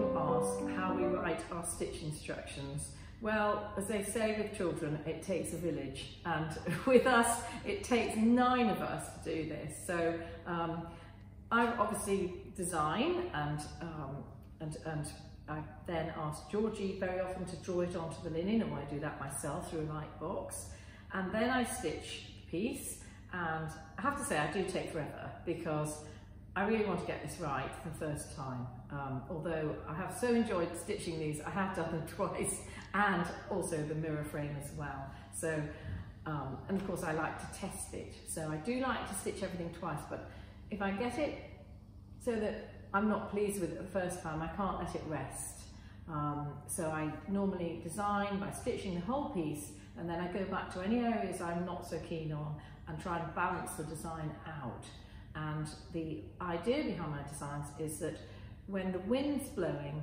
people ask how we write our stitch instructions. Well, as they say with children, it takes a village, and with us, it takes nine of us to do this. So um, I obviously design, and um, and and I then ask Georgie very often to draw it onto the linen, or I do that myself through a light box, and then I stitch the piece. And I have to say, I do take forever because I really want to get this right the first time. Um, although I have so enjoyed stitching these, I have done them twice and also the mirror frame as well. So, um, and of course I like to test it. So I do like to stitch everything twice, but if I get it so that I'm not pleased with it the first time, I can't let it rest. Um, so I normally design by stitching the whole piece and then I go back to any areas I'm not so keen on and try and balance the design out. And the idea behind my designs is that when the wind's blowing,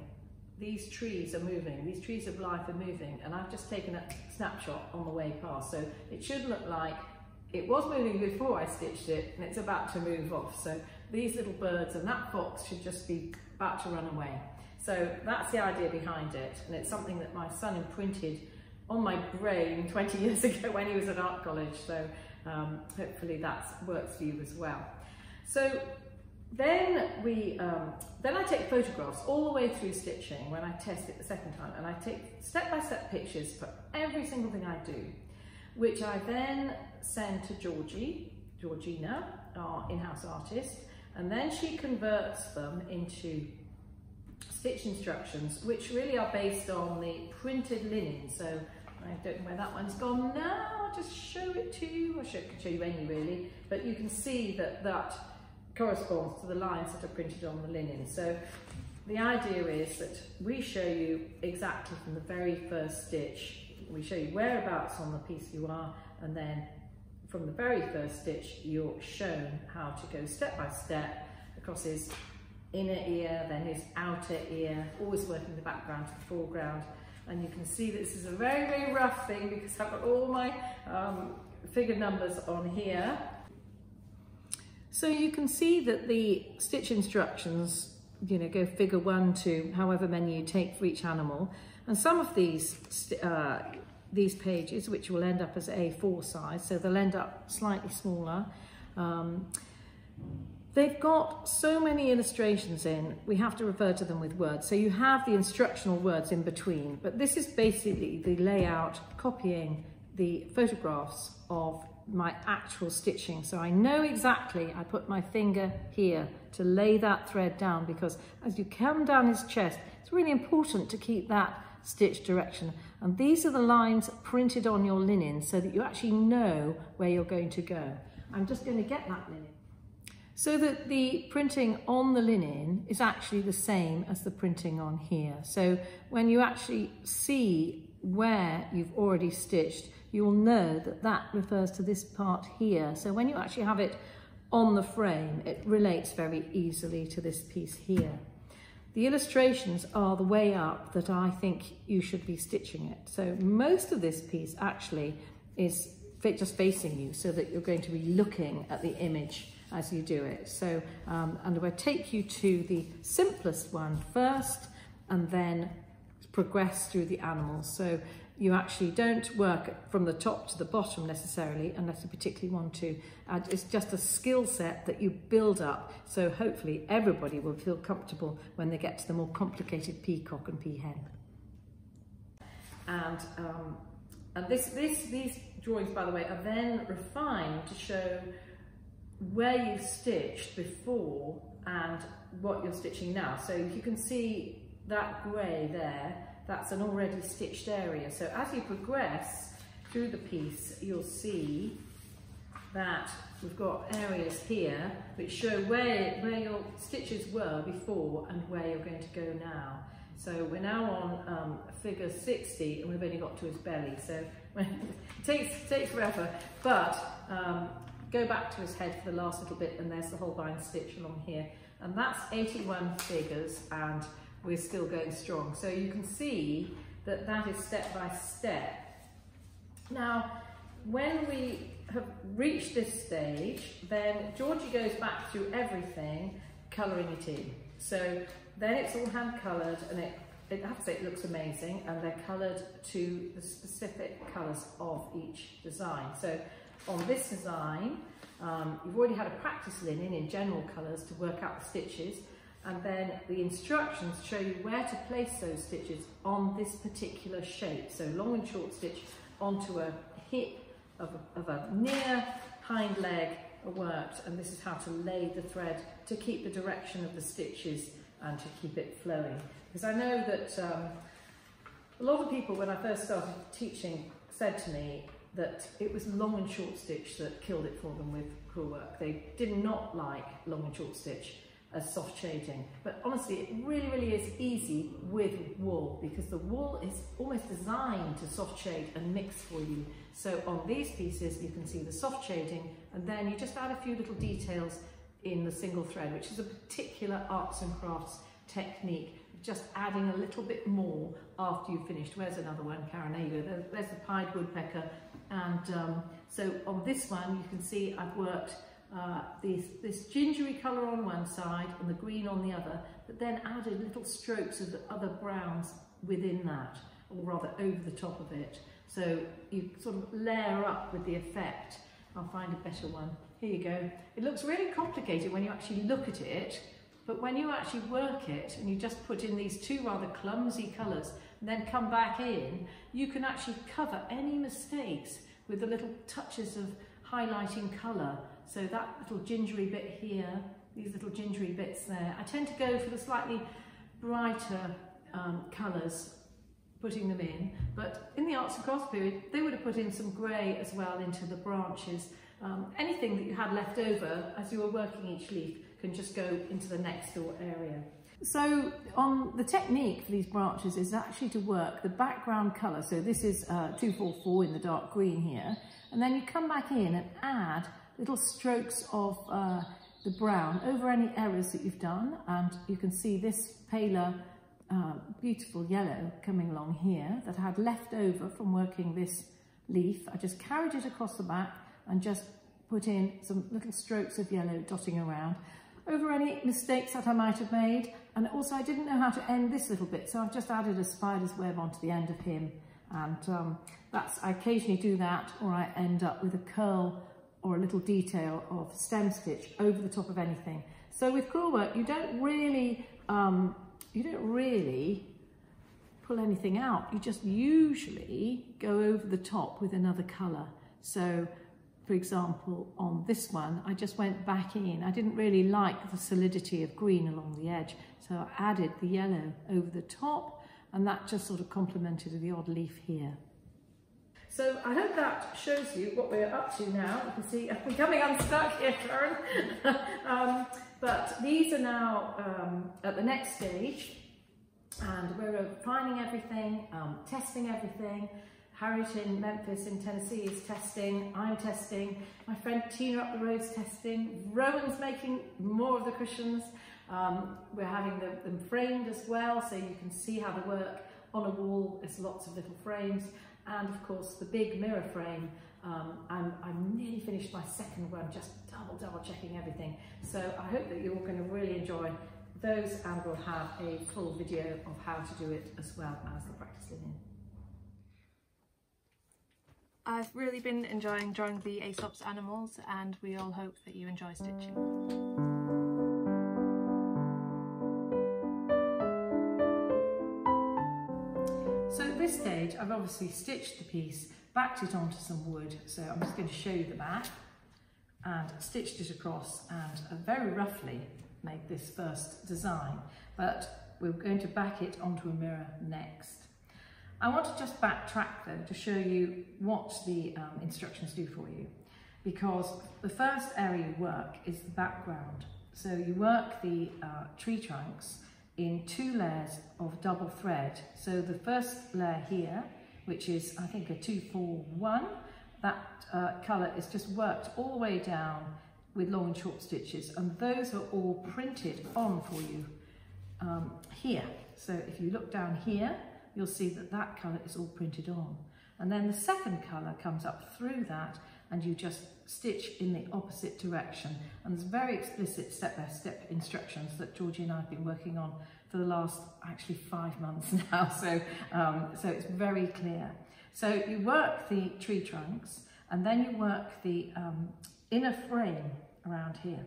these trees are moving, these trees of life are moving, and I've just taken a snapshot on the way past. So it should look like it was moving before I stitched it, and it's about to move off. So these little birds and that fox should just be about to run away. So that's the idea behind it, and it's something that my son imprinted on my brain 20 years ago when he was at art college. So um, hopefully that works for you as well. So then we, um, then I take photographs all the way through stitching when I test it the second time and I take step-by-step -step pictures for every single thing I do, which I then send to Georgie, Georgina, our in-house artist, and then she converts them into stitch instructions, which really are based on the printed linen. So I don't know where that one's gone now, I'll just show it to you. I should, show you any really, but you can see that that corresponds to the lines that are printed on the linen. So the idea is that we show you exactly from the very first stitch, we show you whereabouts on the piece you are, and then from the very first stitch, you're shown how to go step by step across his inner ear, then his outer ear, always working the background to the foreground. And you can see this is a very, very rough thing because I've got all my um, figure numbers on here. So you can see that the stitch instructions, you know, go figure one to however many you take for each animal. And some of these, uh, these pages, which will end up as A4 size, so they'll end up slightly smaller. Um, they've got so many illustrations in, we have to refer to them with words. So you have the instructional words in between, but this is basically the layout copying the photographs of my actual stitching. So I know exactly, I put my finger here to lay that thread down because as you come down his chest, it's really important to keep that stitch direction. And these are the lines printed on your linen so that you actually know where you're going to go. I'm just going to get that linen. So that the printing on the linen is actually the same as the printing on here. So when you actually see where you've already stitched, you'll know that that refers to this part here. So when you actually have it on the frame, it relates very easily to this piece here. The illustrations are the way up that I think you should be stitching it. So most of this piece actually is just facing you so that you're going to be looking at the image as you do it. So um, and we'll take you to the simplest one first and then progress through the animals. So you actually don't work from the top to the bottom necessarily unless you particularly want to. And it's just a skill set that you build up. So hopefully everybody will feel comfortable when they get to the more complicated peacock and peahen. And, um, and this, this, these drawings, by the way, are then refined to show where you've stitched before and what you're stitching now. So you can see that grey there that's an already stitched area. So as you progress through the piece, you'll see that we've got areas here which show where, where your stitches were before and where you're going to go now. So we're now on um, figure 60 and we've only got to his belly. So it takes, takes forever, but um, go back to his head for the last little bit and there's the Holbein stitch along here. And that's 81 figures and we're still going strong. So you can see that that is step by step. Now, when we have reached this stage, then Georgie goes back through everything, colouring it in. So then it's all hand coloured and it, I have to say it looks amazing and they're coloured to the specific colours of each design. So on this design, um, you've already had a practice linen in general colours to work out the stitches and then the instructions show you where to place those stitches on this particular shape. So long and short stitch onto a hip of a, of a near hind leg worked and this is how to lay the thread to keep the direction of the stitches and to keep it flowing. Because I know that um, a lot of people when I first started teaching said to me that it was long and short stitch that killed it for them with crewel work. They did not like long and short stitch as soft shading. But honestly, it really, really is easy with wool because the wool is almost designed to soft shade and mix for you. So on these pieces, you can see the soft shading and then you just add a few little details in the single thread, which is a particular arts and crafts technique just adding a little bit more after you've finished. Where's another one, Karen? There you go. There's the pied woodpecker. And um, so on this one, you can see I've worked uh, this, this gingery colour on one side and the green on the other, but then added little strokes of the other browns within that, or rather over the top of it. So you sort of layer up with the effect. I'll find a better one. Here you go. It looks really complicated when you actually look at it, but when you actually work it and you just put in these two rather clumsy colours and then come back in, you can actually cover any mistakes with the little touches of highlighting colour. So that little gingery bit here, these little gingery bits there. I tend to go for the slightly brighter um, colours putting them in, but in the arts and crafts period, they would have put in some grey as well into the branches. Um, anything that you had left over as you were working each leaf can just go into the next door area. So on the technique for these branches is actually to work the background colour. So this is uh, 244 in the dark green here. And then you come back in and add little strokes of uh, the brown over any errors that you've done. And you can see this paler, uh, beautiful yellow coming along here that I had left over from working this leaf. I just carried it across the back and just put in some little strokes of yellow dotting around over any mistakes that I might have made. And also I didn't know how to end this little bit, so I've just added a spider's web onto the end of him. And um, that's, I occasionally do that, or I end up with a curl or a little detail of stem stitch over the top of anything. So with crewel work, you don't really, um, you don't really pull anything out. You just usually go over the top with another colour. So for example, on this one, I just went back in. I didn't really like the solidity of green along the edge, so I added the yellow over the top, and that just sort of complemented the odd leaf here. So I hope that shows you what we're up to now. You can see I'm becoming unstuck here, Karen. um, but these are now um, at the next stage, and we're refining everything, um, testing everything, Harriet in Memphis in Tennessee is testing, I'm testing, my friend Tina up the road's testing, Rowan's making more of the cushions, um, we're having them, them framed as well so you can see how they work on a wall, there's lots of little frames, and of course the big mirror frame, um, I'm, I'm nearly finished my second one, just double, double checking everything. So I hope that you're all going to really enjoy those and we'll have a full video of how to do it as well as the practice linen. I've really been enjoying drawing the Aesop's animals and we all hope that you enjoy stitching. So at this stage I've obviously stitched the piece, backed it onto some wood, so I'm just going to show you the back and stitched it across and very roughly made this first design but we're going to back it onto a mirror next. I want to just backtrack though to show you what the um, instructions do for you because the first area you work is the background. So you work the uh, tree trunks in two layers of double thread. So the first layer here, which is I think a 241, that uh, colour is just worked all the way down with long and short stitches and those are all printed on for you um, here. So if you look down here, you'll see that that colour is all printed on. And then the second colour comes up through that and you just stitch in the opposite direction. And there's very explicit step-by-step -step instructions that Georgie and I have been working on for the last actually five months now. So, um, so it's very clear. So you work the tree trunks and then you work the um, inner frame around here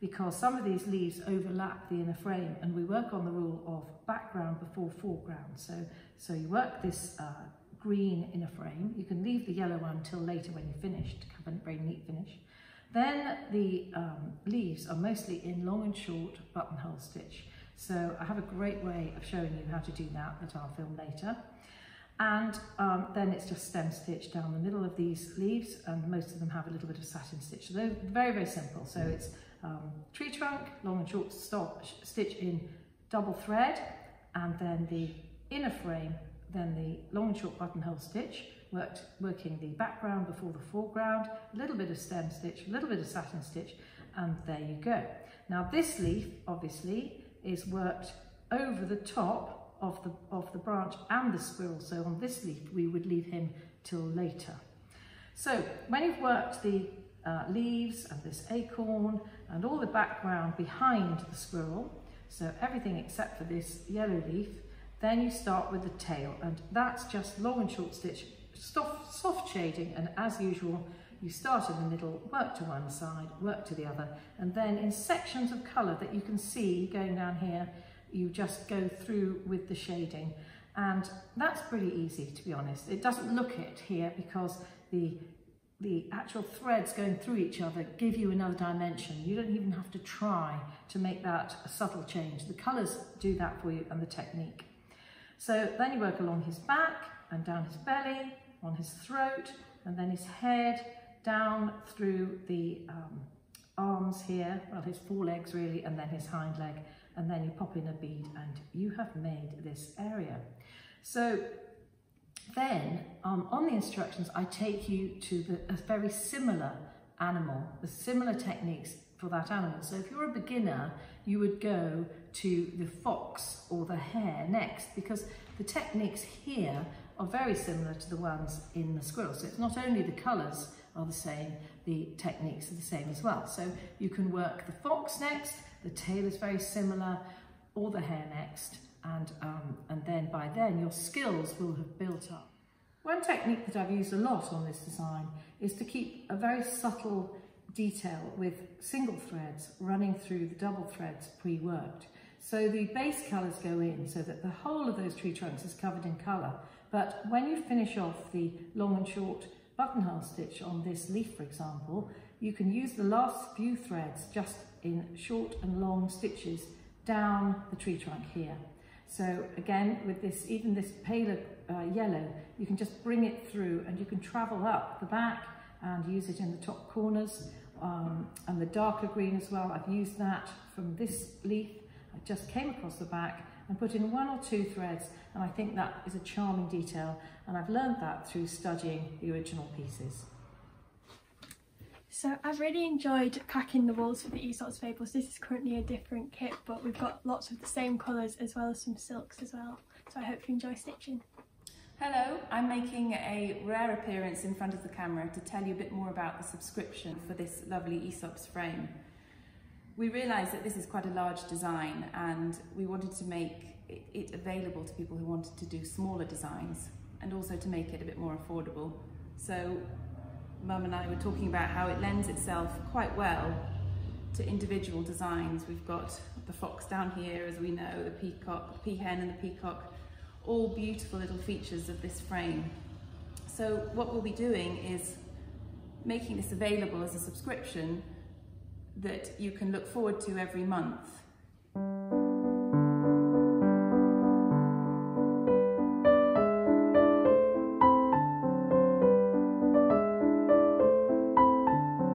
because some of these leaves overlap the inner frame and we work on the rule of background before foreground. So, so you work this uh, green inner frame. You can leave the yellow one until later when you're finished to have a very neat finish. Then the um, leaves are mostly in long and short buttonhole stitch. So I have a great way of showing you how to do that that I'll film later. And um, then it's just stem stitch down the middle of these leaves and most of them have a little bit of satin stitch. So they're very, very simple. So it's um, tree trunk, long and short stop, stitch in double thread and then the inner frame, then the long and short buttonhole stitch, worked, working the background before the foreground, a little bit of stem stitch, a little bit of satin stitch, and there you go. Now this leaf, obviously, is worked over the top of the, of the branch and the squirrel. So on this leaf, we would leave him till later. So when you've worked the uh, leaves and this acorn and all the background behind the squirrel, so everything except for this yellow leaf, then you start with the tail and that's just long and short stitch, soft, soft shading and as usual you start in the middle, work to one side, work to the other, and then in sections of colour that you can see going down here, you just go through with the shading. And that's pretty easy, to be honest. It doesn't look it here because the the actual threads going through each other give you another dimension. You don't even have to try to make that a subtle change. The colours do that for you and the technique. So then you work along his back and down his belly, on his throat, and then his head, down through the um, arms here, well his forelegs really, and then his hind leg, and then you pop in a bead and you have made this area. So then um, on the instructions, I take you to the, a very similar animal, the similar techniques for that animal. So if you're a beginner, you would go to the fox or the hare next because the techniques here are very similar to the ones in the squirrel. So it's not only the colours are the same, the techniques are the same as well. So you can work the fox next, the tail is very similar, or the hare next, and, um, and then by then your skills will have built up. One technique that I've used a lot on this design is to keep a very subtle detail with single threads running through the double threads pre-worked. So the base colours go in so that the whole of those tree trunks is covered in colour. But when you finish off the long and short buttonhole stitch on this leaf, for example, you can use the last few threads just in short and long stitches down the tree trunk here. So again, with this, even this paler uh, yellow, you can just bring it through and you can travel up the back and use it in the top corners um, and the darker green as well. I've used that from this leaf. I just came across the back and put in one or two threads and I think that is a charming detail and I've learned that through studying the original pieces. So I've really enjoyed packing the walls for the Aesop's Fables. This is currently a different kit but we've got lots of the same colours as well as some silks as well. So I hope you enjoy stitching. Hello, I'm making a rare appearance in front of the camera to tell you a bit more about the subscription for this lovely Aesop's frame. We realised that this is quite a large design and we wanted to make it available to people who wanted to do smaller designs and also to make it a bit more affordable. So Mum and I were talking about how it lends itself quite well to individual designs. We've got the fox down here, as we know, the peacock, the peahen and the peacock, all beautiful little features of this frame. So what we'll be doing is making this available as a subscription that you can look forward to every month